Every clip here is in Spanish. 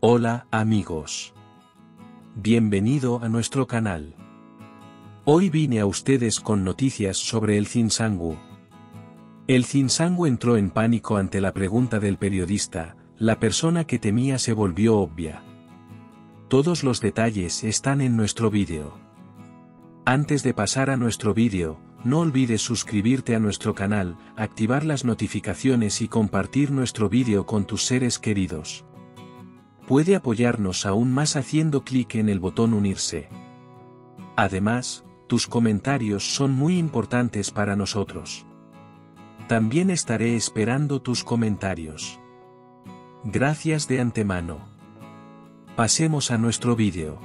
Hola amigos. Bienvenido a nuestro canal. Hoy vine a ustedes con noticias sobre el Zinsangu. El Zinsangu entró en pánico ante la pregunta del periodista, la persona que temía se volvió obvia. Todos los detalles están en nuestro vídeo. Antes de pasar a nuestro vídeo, no olvides suscribirte a nuestro canal, activar las notificaciones y compartir nuestro vídeo con tus seres queridos. Puede apoyarnos aún más haciendo clic en el botón unirse. Además, tus comentarios son muy importantes para nosotros. También estaré esperando tus comentarios. Gracias de antemano. Pasemos a nuestro vídeo.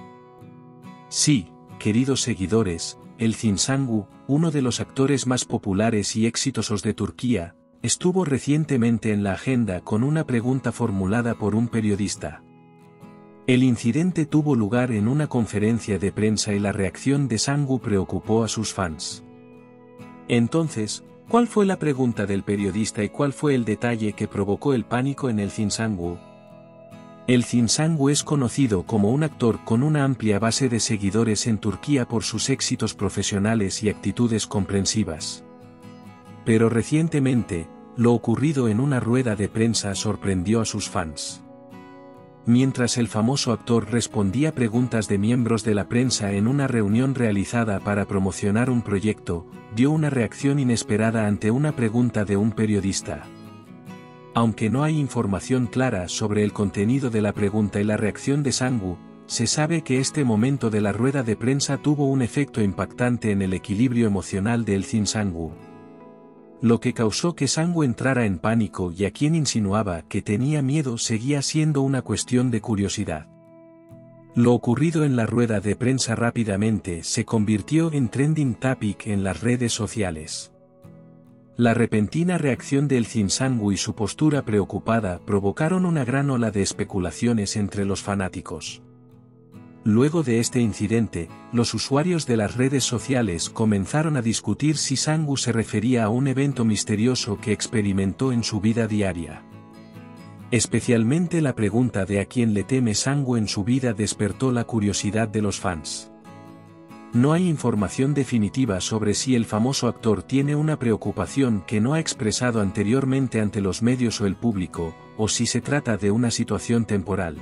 Sí, queridos seguidores, el Zinsangu, uno de los actores más populares y exitosos de Turquía, estuvo recientemente en la agenda con una pregunta formulada por un periodista. El incidente tuvo lugar en una conferencia de prensa y la reacción de Sangu preocupó a sus fans. Entonces, ¿cuál fue la pregunta del periodista y cuál fue el detalle que provocó el pánico en el Zinsangu? El Zinsangu es conocido como un actor con una amplia base de seguidores en Turquía por sus éxitos profesionales y actitudes comprensivas. Pero recientemente, lo ocurrido en una rueda de prensa sorprendió a sus fans. Mientras el famoso actor respondía preguntas de miembros de la prensa en una reunión realizada para promocionar un proyecto, dio una reacción inesperada ante una pregunta de un periodista. Aunque no hay información clara sobre el contenido de la pregunta y la reacción de Sangu, se sabe que este momento de la rueda de prensa tuvo un efecto impactante en el equilibrio emocional del Zin Sangu. Lo que causó que Sangu entrara en pánico y a quien insinuaba que tenía miedo seguía siendo una cuestión de curiosidad. Lo ocurrido en la rueda de prensa rápidamente se convirtió en trending topic en las redes sociales. La repentina reacción del Zinsangu y su postura preocupada provocaron una gran ola de especulaciones entre los fanáticos. Luego de este incidente, los usuarios de las redes sociales comenzaron a discutir si Sangu se refería a un evento misterioso que experimentó en su vida diaria. Especialmente la pregunta de a quién le teme Sangu en su vida despertó la curiosidad de los fans. No hay información definitiva sobre si el famoso actor tiene una preocupación que no ha expresado anteriormente ante los medios o el público, o si se trata de una situación temporal.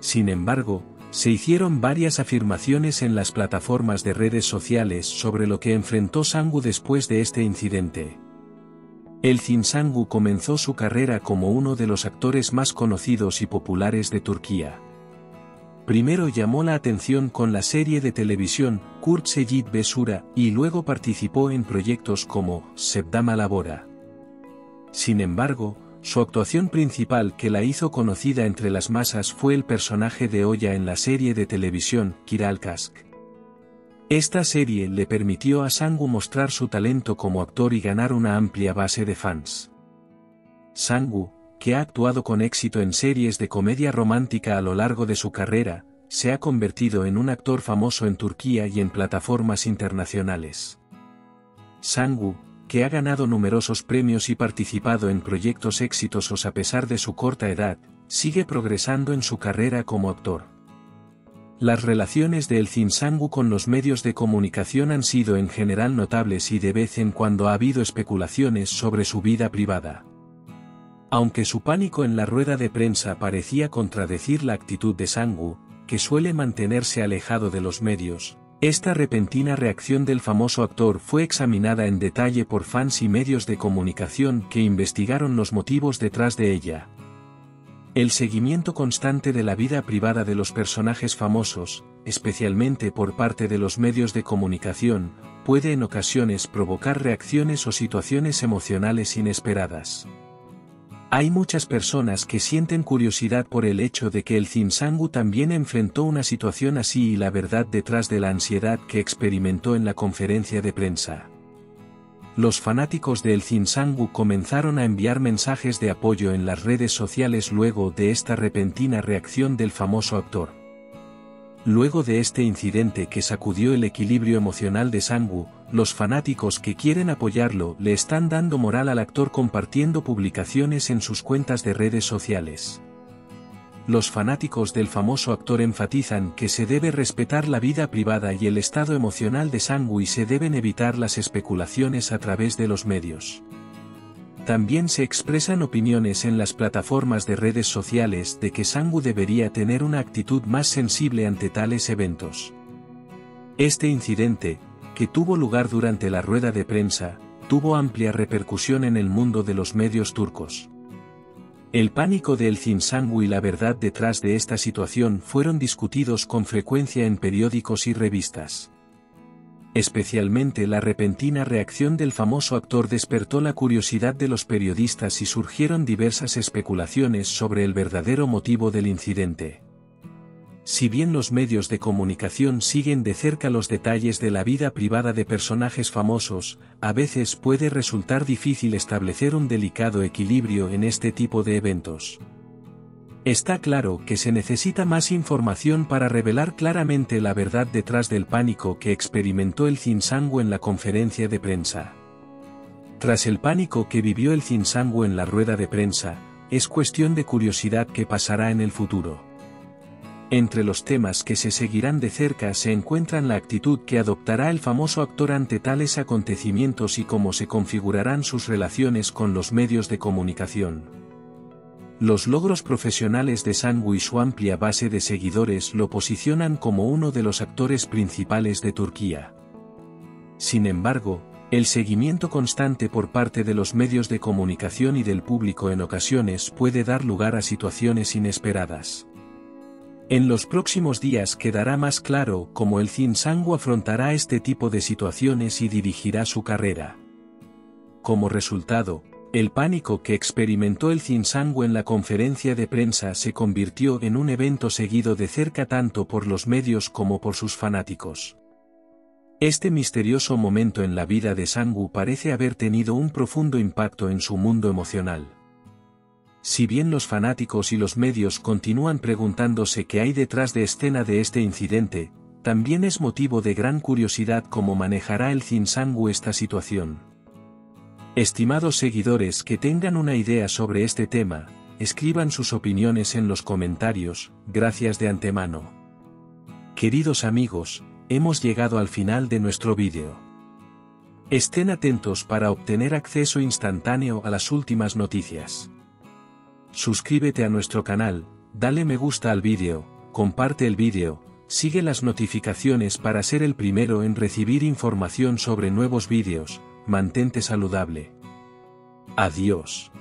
Sin embargo, se hicieron varias afirmaciones en las plataformas de redes sociales sobre lo que enfrentó Sangu después de este incidente. El Sangu comenzó su carrera como uno de los actores más conocidos y populares de Turquía. Primero llamó la atención con la serie de televisión Kurt Seyit Besura y luego participó en proyectos como Sebdama Labora. Sin embargo, su actuación principal que la hizo conocida entre las masas fue el personaje de Oya en la serie de televisión Kiral Kask. Esta serie le permitió a Sangu mostrar su talento como actor y ganar una amplia base de fans. Sangu, que ha actuado con éxito en series de comedia romántica a lo largo de su carrera, se ha convertido en un actor famoso en Turquía y en plataformas internacionales. Sangu, que ha ganado numerosos premios y participado en proyectos exitosos a pesar de su corta edad, sigue progresando en su carrera como actor. Las relaciones de El Zinsangu con los medios de comunicación han sido en general notables y de vez en cuando ha habido especulaciones sobre su vida privada. Aunque su pánico en la rueda de prensa parecía contradecir la actitud de Sangu, que suele mantenerse alejado de los medios, esta repentina reacción del famoso actor fue examinada en detalle por fans y medios de comunicación que investigaron los motivos detrás de ella. El seguimiento constante de la vida privada de los personajes famosos, especialmente por parte de los medios de comunicación, puede en ocasiones provocar reacciones o situaciones emocionales inesperadas. Hay muchas personas que sienten curiosidad por el hecho de que el Zinsangu también enfrentó una situación así y la verdad detrás de la ansiedad que experimentó en la conferencia de prensa. Los fanáticos del Zinsangu comenzaron a enviar mensajes de apoyo en las redes sociales luego de esta repentina reacción del famoso actor. Luego de este incidente que sacudió el equilibrio emocional de Sangu, los fanáticos que quieren apoyarlo le están dando moral al actor compartiendo publicaciones en sus cuentas de redes sociales. los fanáticos del famoso actor enfatizan que se debe respetar la vida privada y el estado emocional de Sangu y se deben evitar las especulaciones a través de los medios. También se expresan opiniones en las plataformas de redes sociales de que Sangu debería tener una actitud más sensible ante tales eventos. Este incidente, que tuvo lugar durante la rueda de prensa, tuvo amplia repercusión en el mundo de los medios turcos. El pánico de El Zinsangu y la verdad detrás de esta situación fueron discutidos con frecuencia en periódicos y revistas. Especialmente la repentina reacción del famoso actor despertó la curiosidad de los periodistas y surgieron diversas especulaciones sobre el verdadero motivo del incidente. Si bien los medios de comunicación siguen de cerca los detalles de la vida privada de personajes famosos, a veces puede resultar difícil establecer un delicado equilibrio en este tipo de eventos. Está claro que se necesita más información para revelar claramente la verdad detrás del pánico que experimentó el Zinsangu en la conferencia de prensa. Tras el pánico que vivió el Zinsangu en la rueda de prensa, es cuestión de curiosidad qué pasará en el futuro. Entre los temas que se seguirán de cerca se encuentran la actitud que adoptará el famoso actor ante tales acontecimientos y cómo se configurarán sus relaciones con los medios de comunicación. Los logros profesionales de Sangu y su amplia base de seguidores lo posicionan como uno de los actores principales de Turquía. Sin embargo, el seguimiento constante por parte de los medios de comunicación y del público en ocasiones puede dar lugar a situaciones inesperadas. En los próximos días quedará más claro cómo el Zinsangu afrontará este tipo de situaciones y dirigirá su carrera. Como resultado, el pánico que experimentó el Zinsangu en la conferencia de prensa se convirtió en un evento seguido de cerca tanto por los medios como por sus fanáticos. Este misterioso momento en la vida de Sangu parece haber tenido un profundo impacto en su mundo emocional. Si bien los fanáticos y los medios continúan preguntándose qué hay detrás de escena de este incidente, también es motivo de gran curiosidad cómo manejará el Zinsangu esta situación. Estimados seguidores que tengan una idea sobre este tema, escriban sus opiniones en los comentarios, gracias de antemano. Queridos amigos, hemos llegado al final de nuestro vídeo. Estén atentos para obtener acceso instantáneo a las últimas noticias. Suscríbete a nuestro canal, dale me gusta al vídeo, comparte el vídeo, sigue las notificaciones para ser el primero en recibir información sobre nuevos vídeos, mantente saludable. Adiós.